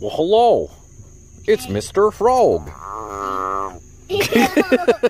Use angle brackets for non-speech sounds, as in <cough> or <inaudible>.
Well, hello. It's Mr. Frog. <laughs> <laughs>